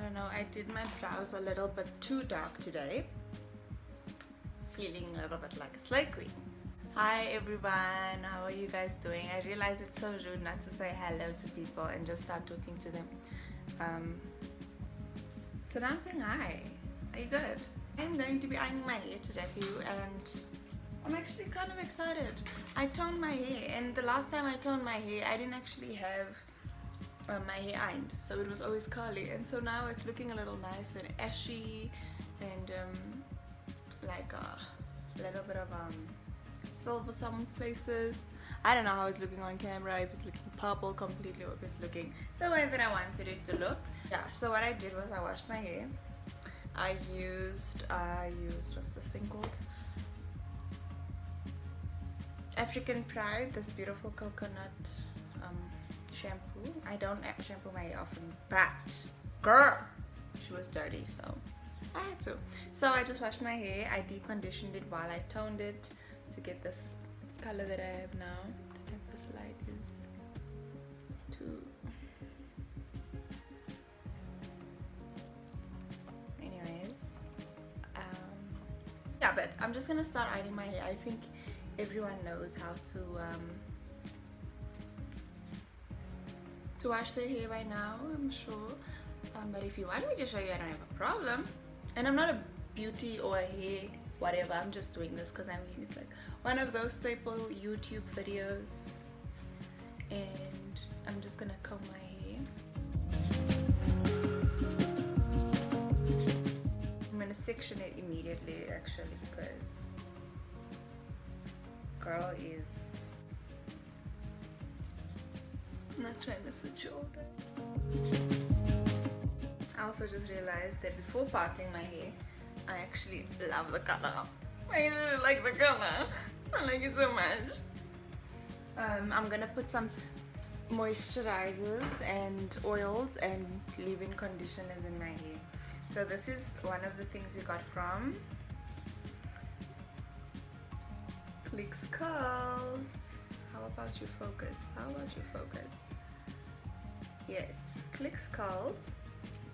I don't know, I did my brows a little bit too dark today. Feeling a little bit like a slay queen. Hi everyone, how are you guys doing? I realize it's so rude not to say hello to people and just start talking to them. Um, so now I'm saying hi. Are you good? I'm going to be ironing my hair today for you and I'm actually kind of excited. I toned my hair and the last time I toned my hair I didn't actually have um, my hair ironed. So it was always curly. And so now it's looking a little nice and ashy and um, like a little bit of um, silver some places. I don't know how it's looking on camera if it's looking purple completely or if it's looking the way that I wanted it to look. Yeah so what I did was I washed my hair. I used I used what's this thing called? African Pride this beautiful coconut um, shampoo. I don't shampoo my hair often, but girl, she was dirty, so I had to. So I just washed my hair. I deep conditioned it while I toned it to get this color that I have now. This light is too. Anyways, um, yeah, but I'm just gonna start ironing my hair. I think everyone knows how to. Um, to wash their hair by now, I'm sure. Um, but if you want me to show you, I don't have a problem. And I'm not a beauty or a hair whatever. I'm just doing this because I mean it's like one of those staple YouTube videos. And I'm just gonna comb my hair. I'm gonna section it immediately actually because girl is I also just realized that before parting my hair, I actually love the color. I really like the color. I like it so much. Um, I'm gonna put some moisturizers and oils and leave-in conditioners in my hair. So this is one of the things we got from Clicks Curls. How about you focus? How about you focus? Yes, Clicks Curls.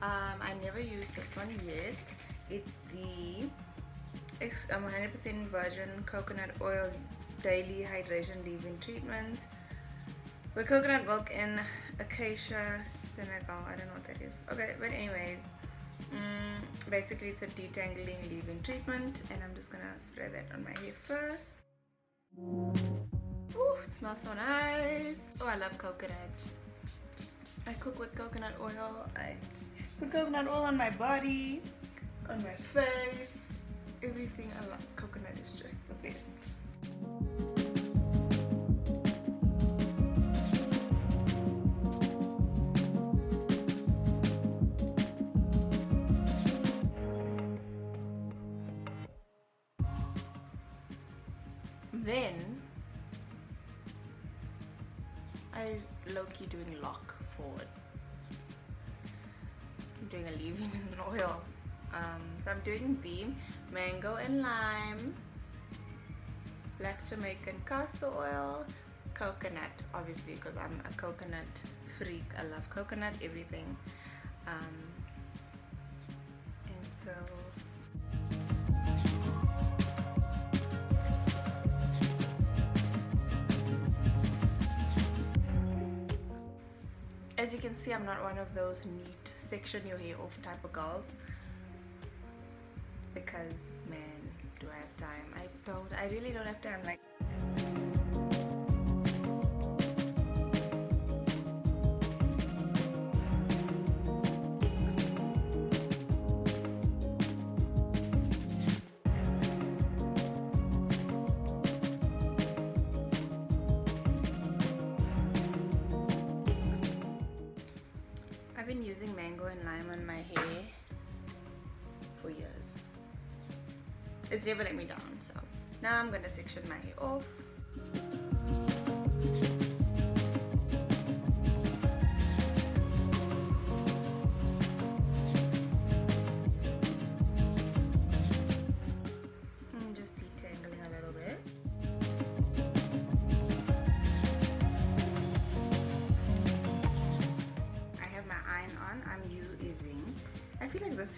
Um, I never used this one yet. It's the 100% um, virgin coconut oil daily hydration leave-in treatment with coconut milk and acacia senegal. I don't know what that is. Okay, but anyways, mm, basically it's a detangling leave-in treatment and I'm just gonna spray that on my hair first. Ooh, it smells so nice. Oh, I love coconut. I cook with coconut oil. I put coconut oil on my body, on my face, everything. I love coconut is just the best. Then I low-key doing lock forward. So I'm doing a leave-in and oil. Um, so I'm doing the mango and lime, black Jamaican castor oil, coconut, obviously because I'm a coconut freak. I love coconut, everything. Um, see I'm not one of those neat section your hair off type of girls. Because man do I have time? I don't I really don't have time like I've been using mango and lime on my hair for years. It's never let me down, so now I'm gonna section my hair off.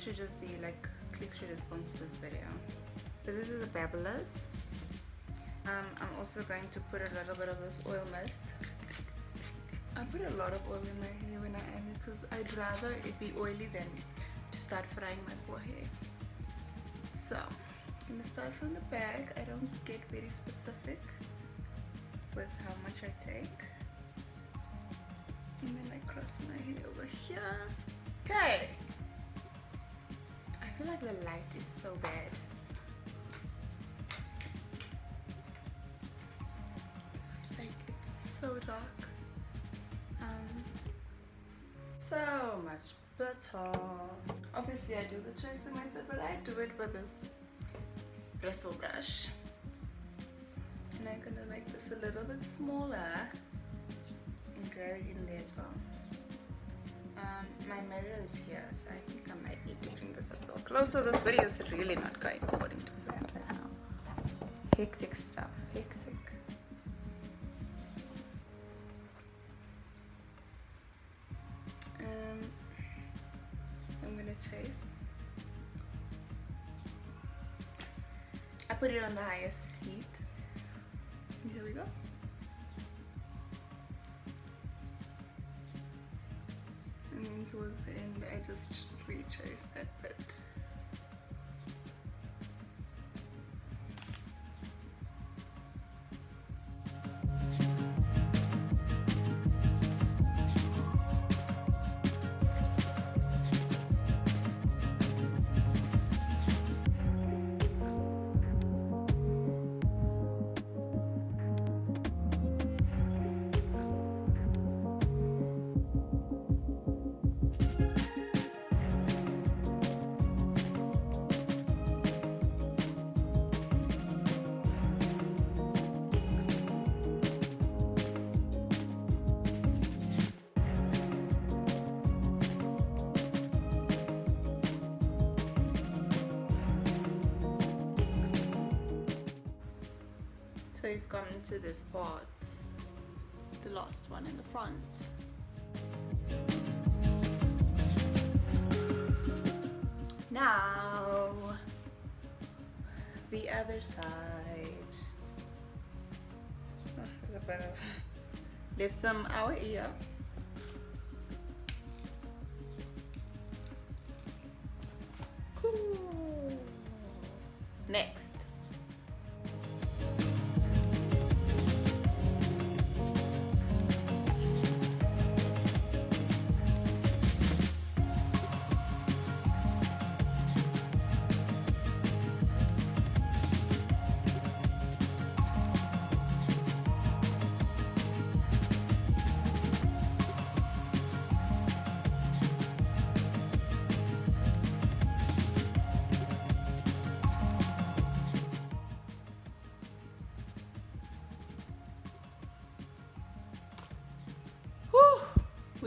Should just be like click through the sponsor this video. This is a Babyliss. Um, I'm also going to put a little bit of this oil mist. I put a lot of oil in my hair when I add it because I'd rather it be oily than to start frying my forehead. So, I'm gonna start from the back. I don't get very specific with how much I take. And then I cross my hair over here. Like the light is so bad. Like it's so dark. Um, so much better. Obviously I do the tracing method, but I do it with this bristle brush. And I'm gonna make this a little bit smaller and grow it in there as well. Um, my mirror is here, so I think I might need to bring this up a little closer. This video is really not going according to plan right now. Hectic stuff, hectic. Um, I'm gonna chase. I put it on the highest heat. And I just retrace that bit. So you've come to this part, the last one in the front. Now, the other side. Oh, some our ear.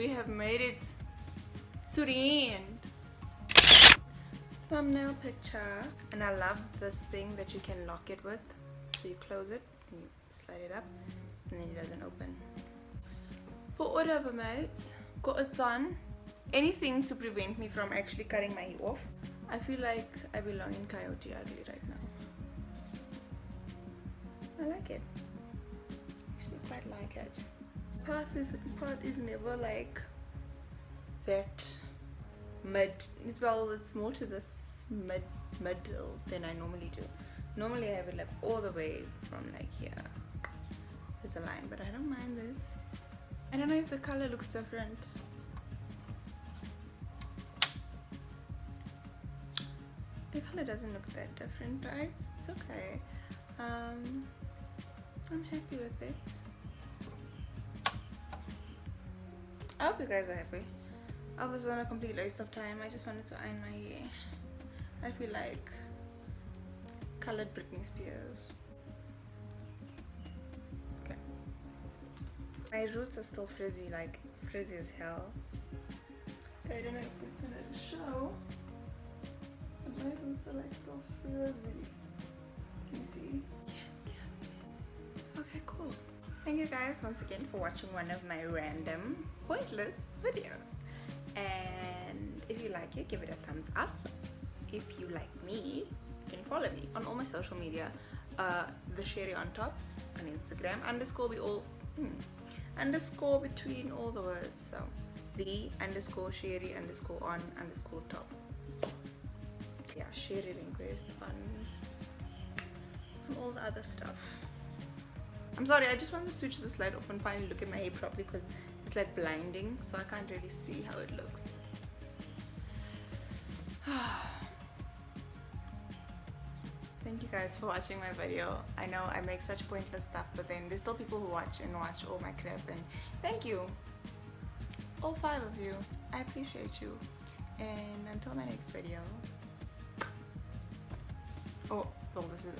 We have made it to the end. Thumbnail picture. And I love this thing that you can lock it with. So you close it, and you slide it up, and then it doesn't open. But whatever mates, got it done. Anything to prevent me from actually cutting my hair off. I feel like I belong in Coyote Ugly right now. I like it. I actually quite like it path is part is never like that mid as well it's more to this mid middle than I normally do. Normally I have it like all the way from like here. There's a line but I don't mind this. I don't know if the color looks different. The color doesn't look that different right? It's okay. Um, I'm happy with it I hope you guys are happy. I was on a complete waste of time. I just wanted to iron my hair. I feel like colored Britney Spears. Okay. My roots are still frizzy, like frizzy as hell. Okay, I don't know if it's gonna show. But my roots are like still frizzy. Can you see? Okay, cool. Thank you guys once again for watching one of my random pointless videos. And if you like it give it a thumbs up. If you like me you can follow me on all my social media. Uh, the sherry on top on instagram underscore we all hmm, underscore between all the words. So the underscore sherry underscore on underscore top. Yeah Sherry Rinkwest on all the other stuff I'm sorry, I just want to switch the slide off and finally look at my hair properly because it's like blinding, so I can't really see how it looks. Thank you guys for watching my video. I know I make such pointless stuff, but then there's still people who watch and watch all my crap and thank you. All five of you. I appreciate you. And until my next video. Oh, well this is